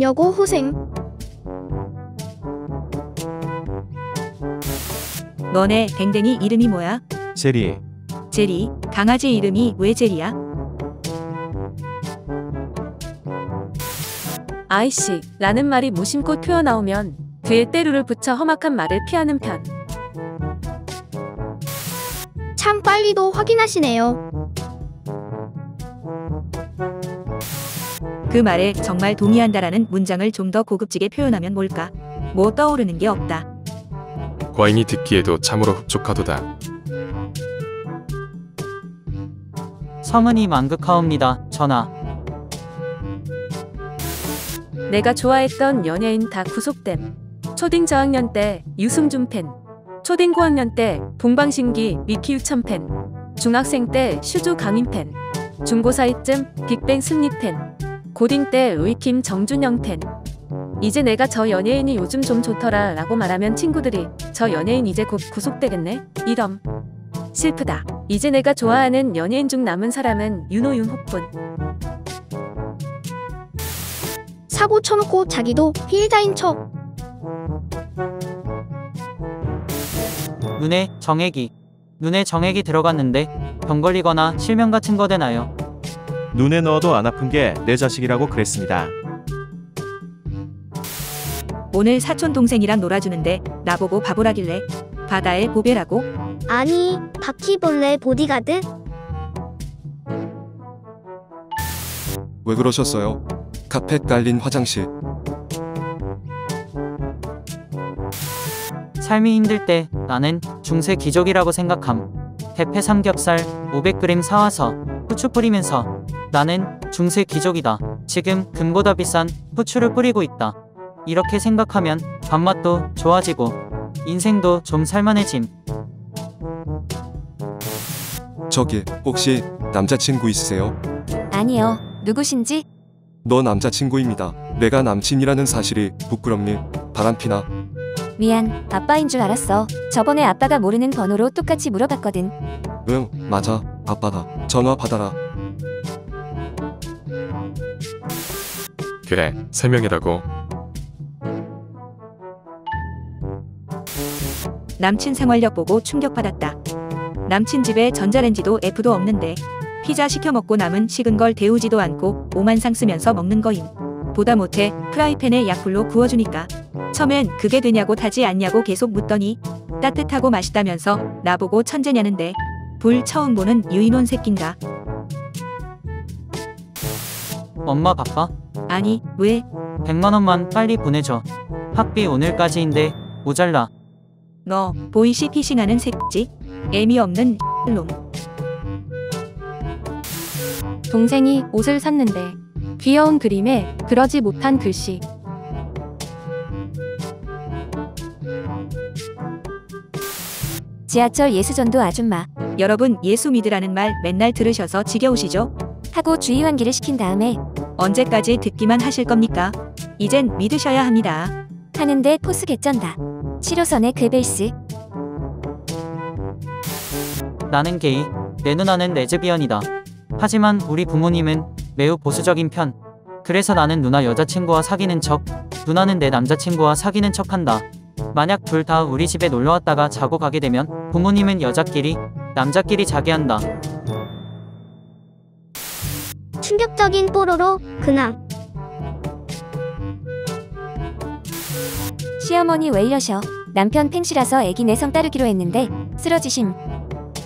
여고 후생. 너네 댕댕이 이름이 뭐야? 제리, 제리. 강아지 이름이 왜 제리야? 아이씨, 라는 말이 무심코 튀어나오면 뒤에 때루를 붙여 험악한 말을 피하는 편. 참 빨리도 확인하시네요. 그 말에 정말 동의한다라는 문장을 좀 더 고급지게 표현하면 뭘까? 뭐 떠오르는 게 없다. 과인이 듣기에도 참으로 흡족하도다. 성은이 만극하옵니다. 전하. 내가 좋아했던 연예인 다 구속됨. 초딩 저학년 때 유승준 팬. 초딩 고학년 때 동방신기 미키 유천 팬. 중학생 때 슈주 강인 팬. 중고 사이쯤 빅뱅 승리 팬. 고딩 때 로이킴 정준영 팬. 이제 내가 저 연예인이 요즘 좀 좋더라 라고 말하면 친구들이 저 연예인 이제 곧 구속되겠네? 이럼. 슬프다. 이제 내가 좋아하는 연예인 중 남은 사람은 유노윤호뿐. 사고 쳐놓고 자기도 피해자인 척. 눈에 정액이. 눈에 정액이 들어갔는데 병 걸리거나 실명 같은 거 되나요? 눈에 넣어도 안 아픈 게 내 자식이라고 그랬습니다. 오늘 사촌 동생이랑 놀아주는데 나보고 바보라길래 바다의 보배라고? 아니, 바퀴벌레 보디가드? 왜 그러셨어요? 카펫 깔린 화장실. 삶이 힘들 때 나는 중세 기적이라고 생각함. 대패 삼겹살 500g 사와서 후추 뿌리면서 나는 중세 기적이다. 지금 금보다 비싼 후추를 뿌리고 있다. 이렇게 생각하면 밥맛도 좋아지고 인생도 좀 살만해짐. 저기 혹시 남자친구 있으세요? 아니요. 누구신지? 너 남자친구입니다. 내가 남친이라는 사실이 부끄럽니? 바람피나? 미안. 아빠인 줄 알았어. 저번에 아빠가 모르는 번호로 똑같이 물어봤거든. 응, 맞아. 아빠다. 전화 받아라. 그래, 세 명이라고. 남친 생활력 보고 충격받았다. 남친 집에 전자레인지도 F도 없는데 피자 시켜 먹고 남은 식은 걸 데우지도 않고 오만상 쓰면서 먹는 거임. 보다 못해 프라이팬에 약불로 구워주니까 처음엔 그게 되냐고 타지 않냐고 계속 묻더니 따뜻하고 맛있다면서 나보고 천재냐는데 불 처음 보는 유인원 새낀가? 엄마 바빠? 아니 왜? 100만 원만 빨리 보내줘. 학비 오늘까지인데 모자라. 너 보이시 피싱하는 새끼지? 애미 없는 놈. 동생이 옷을 샀는데 귀여운 그림에 그러지 못한 글씨. 지하철 예수전도 아줌마. 여러분 예수 믿으라는 말 맨날 들으셔서 지겨우시죠? 하고 주의 환기를 시킨 다음에 언제까지 듣기만 하실 겁니까? 이젠 믿으셔야 합니다. 하는데 포스 개쩐다. 치료선의 그벨스. 나는 게이, 내 누나는 레즈비언이다. 하지만 우리 부모님은 매우 보수적인 편. 그래서 나는 누나 여자친구와 사귀는 척, 누나는 내 남자친구와 사귀는 척 한다. 만약 둘 다 우리 집에 놀러 왔다가 자고 가게 되면 부모님은 여자끼리, 남자끼리 자게 한다. 충격적인 뽀로로 근황. 시어머니 왜 이러셔? 남편 팽시라서 애기 내성 따르기로 했는데 쓰러지심.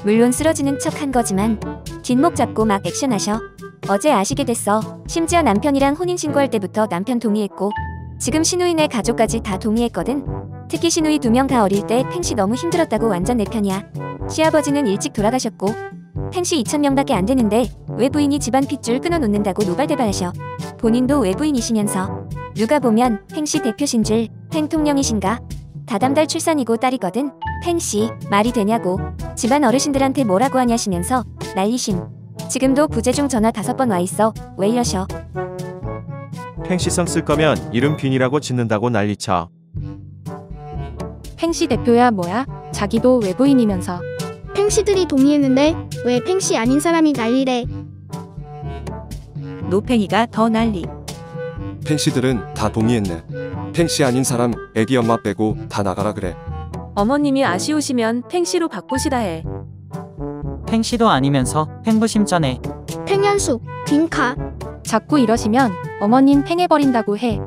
물론 쓰러지는 척 한 거지만 뒷목 잡고 막 액션하셔. 어제 아시게 됐어. 심지어 남편이랑 혼인신고할 때부터 남편 동의했고 지금 시누이네 가족까지 다 동의했거든. 특히 시누이 두 명 다 어릴 때 팽시 너무 힘들었다고 완전 내 편이야. 시아버지는 일찍 돌아가셨고 팽시 2천명밖에 안 되는데 외부인이 집안 핏줄 끊어놓는다고 노발대발하셔. 본인도 외부인이시면서 누가 보면 팽시 대표신 줄 팽통령이신가? 다담달 출산이고 딸이거든. 팽씨 말이 되냐고 집안 어르신들한테 뭐라고 하냐시면서 난리심. 지금도 부재중 전화 다섯 번 와 있어. 왜 이러셔? 팽시성 쓸 거면 이름 빈이라고 짓는다고 난리쳐. 팽씨 대표야 뭐야? 자기도 외부인이면서 팽씨들이 동의했는데 왜 팽씨 아닌 사람이 난리래. 노팽이가 더 난리. 팽씨들은 다 동의했네. 팽씨 아닌 사람 애기 엄마 빼고 다 나가라 그래. 어머님이 아쉬우시면 팽씨로 바꾸시라 해. 팽씨도 아니면서 팽부심전에 팽현숙, 빈카, 자꾸 이러시면 어머님 팽해버린다고 해.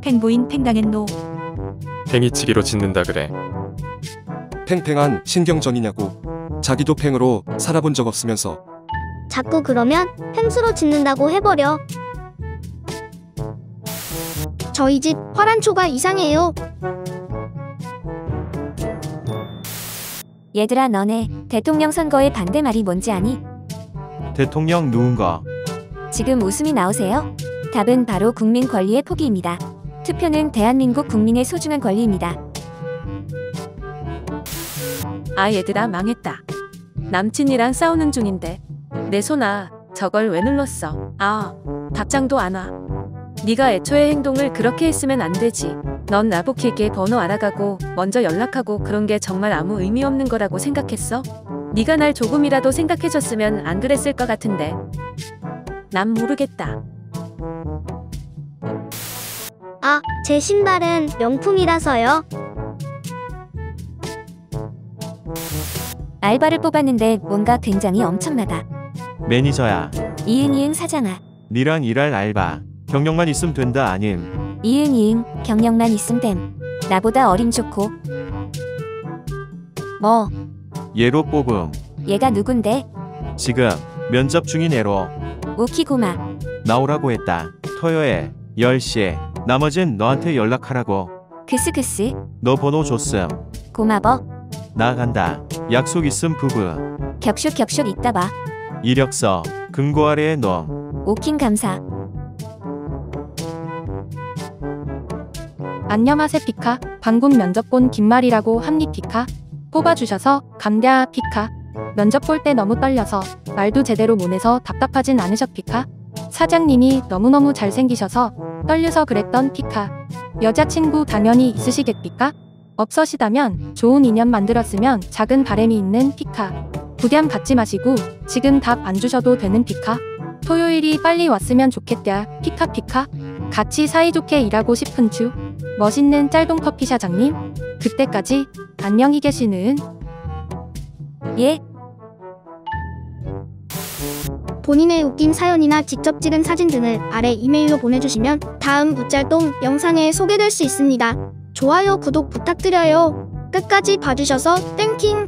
팽부인 팽당했노. 팽이치기로 짓는다 그래. 팽팽한 신경전이냐고. 자기도 팽으로 살아본 적 없으면서 자꾸 그러면 팽수로 짓는다고 해버려. 저희 집 화란초가 이상해요. 얘들아 너네 대통령 선거의 반대 말이 뭔지 아니? 대통령 누군가? 지금 웃음이 나오세요? 답은 바로 국민 권리의 포기입니다. 투표는 대한민국 국민의 소중한 권리입니다. 아 얘들아 망했다. 남친이랑 싸우는 중인데 내 손아 저걸 왜 눌렀어? 아 답장도 안 와. 네가 애초에 행동을 그렇게 했으면 안 되지. 넌 나보키에게 번호 알아가고 먼저 연락하고 그런 게 정말 아무 의미 없는 거라고 생각했어? 네가 날 조금이라도 생각해줬으면 안 그랬을 것 같은데. 난 모르겠다. 아, 제 신발은 명품이라서요. 알바를 뽑았는데 뭔가 굉장히 엄청나다. 매니저야. 이응 이응 사장아. 니랑 일할 알바. 경력만 있음 된다 아님. 이응 이응 경력만 있음 됨. 나보다 어림 좋고. 뭐 얘로 뽑음. 얘가 누군데? 지금 면접 중인 애로 우키고마. 나오라고 했다. 토요일 10시에 나머진 너한테 연락하라고. 크스크스. 너 번호 줬음. 고마버. 나간다. 약속 있음 부부. 격쇼 격쇼 이따 봐. 이력서 금고 아래에 놈. 오킹 감사. 안녕하세 피카. 방금 면접 본 김말이라고 합니 피카. 뽑아주셔서 감대하 피카. 면접 볼 때 너무 떨려서 말도 제대로 못 해서 답답하진 않으셨 피카. 사장님이 너무너무 잘생기셔서 떨려서 그랬던 피카. 여자친구 당연히 있으시겠 피카? 없으시다면 좋은 인연 만들었으면 작은 바램이 있는 피카. 부담 갖지 마시고 지금 답 안 주셔도 되는 피카. 토요일이 빨리 왔으면 좋겠다 피카 피카. 같이 사이좋게 일하고 싶은 주. 멋있는 짤동 커피 사장님. 그때까지 안녕히 계시는 예. 본인의 웃긴 사연이나 직접 찍은 사진 등을 아래 이메일로 보내주시면 다음 무짤동 영상에 소개될 수 있습니다. 좋아요, 구독 부탁드려요. 끝까지 봐주셔서 땡킹!